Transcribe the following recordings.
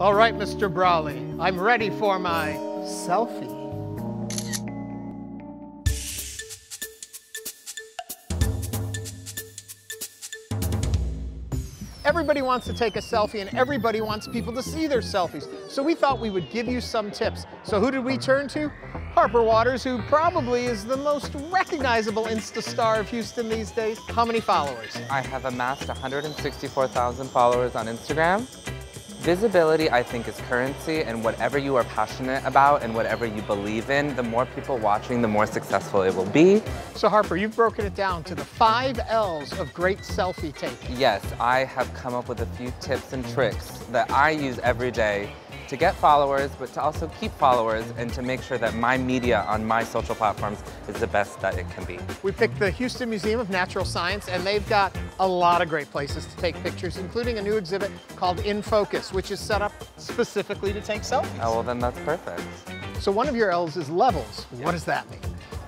All right, Mr. Brawley, I'm ready for my selfie. Everybody wants to take a selfie and everybody wants people to see their selfies. So we thought we would give you some tips. So who did we turn to? Harper Waters, who probably is the most recognizable Insta star of Houston these days. How many followers? I have amassed 164,000 followers on Instagram. Visibility, I think, is currency, and whatever you are passionate about and whatever you believe in, the more people watching, the more successful it will be. So Harper, you've broken it down to the five L's of great selfie taking. Yes, I have come up with a few tips and tricks that I use every day to get followers, but to also keep followers and to make sure that my media on my social platforms is the best that it can be. We picked the Houston Museum of Natural Science, and they've got a lot of great places to take pictures, including a new exhibit called In Focus, which is set up specifically to take selfies. Oh, well, then that's perfect. So one of your L's is levels. What does that mean?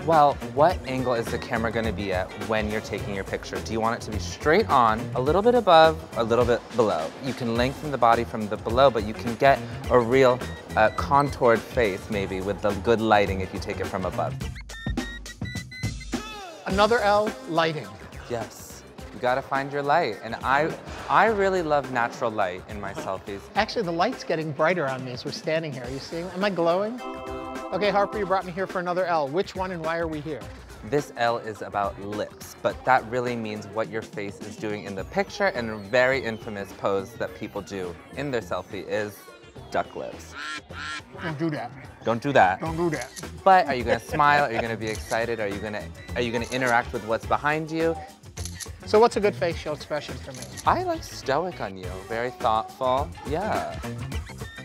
Well, what angle is the camera gonna be at when you're taking your picture? Do you want it to be straight on, a little bit above, a little bit below? You can lengthen the body from the below, but you can get a real uh, contoured face maybe with the good lighting if you take it from above. Another L, lighting. Yes, you gotta find your light. And I, I really love natural light in my selfies. Actually, the light's getting brighter on me as we're standing here. Are you seeing? Am I glowing? Okay, Harper, you brought me here for another L. Which one and why are we here? This L is about lips, but that really means what your face is doing in the picture and a very infamous pose that people do in their selfie is duck lips. Don't do that. Don't do that. Don't do that. But are you gonna smile? Are you gonna be excited? Are you gonna are you gonna interact with what's behind you? So what's a good facial expression for me? I like stoic on you, very thoughtful. Yeah.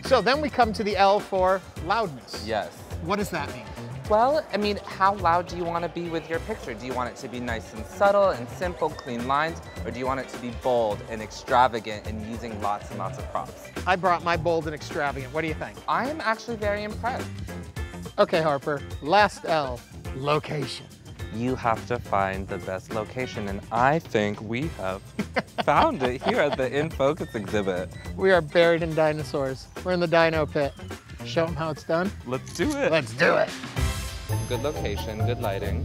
So then we come to the L for loudness. Yes. What does that mean? Well, I mean, how loud do you want to be with your picture? Do you want it to be nice and subtle and simple, clean lines, or do you want it to be bold and extravagant and using lots and lots of props? I brought my bold and extravagant. What do you think? I am actually very impressed. Okay, Harper. Last L, location. You have to find the best location, and I think we have found it here at the In Focus exhibit. We are buried in dinosaurs. We're in the dino pit. Show them how it's done. Let's do it. Let's do it. Good location, good lighting.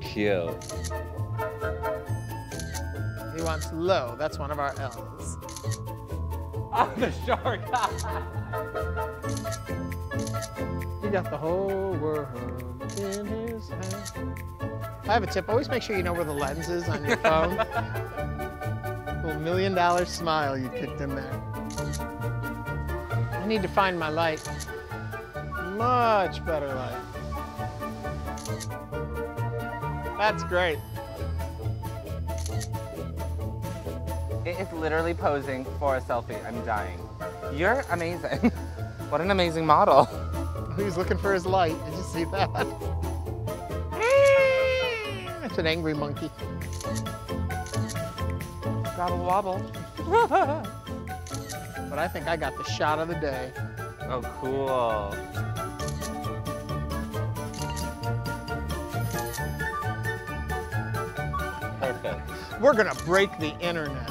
Cute. He wants low. That's one of our L's. I'm the shark. He got the whole world in his hand. I have a tip. Always make sure you know where the lens is on your phone. little million dollar smile you kicked in there. I need to find my light. Much better light. That's great. It is literally posing for a selfie. I'm dying. You're amazing. what an amazing model. He's looking for his light. Did you see that? It's an angry monkey. Got a wobble. But I think I got the shot of the day. Oh, cool. Perfect. We're gonna break the internet.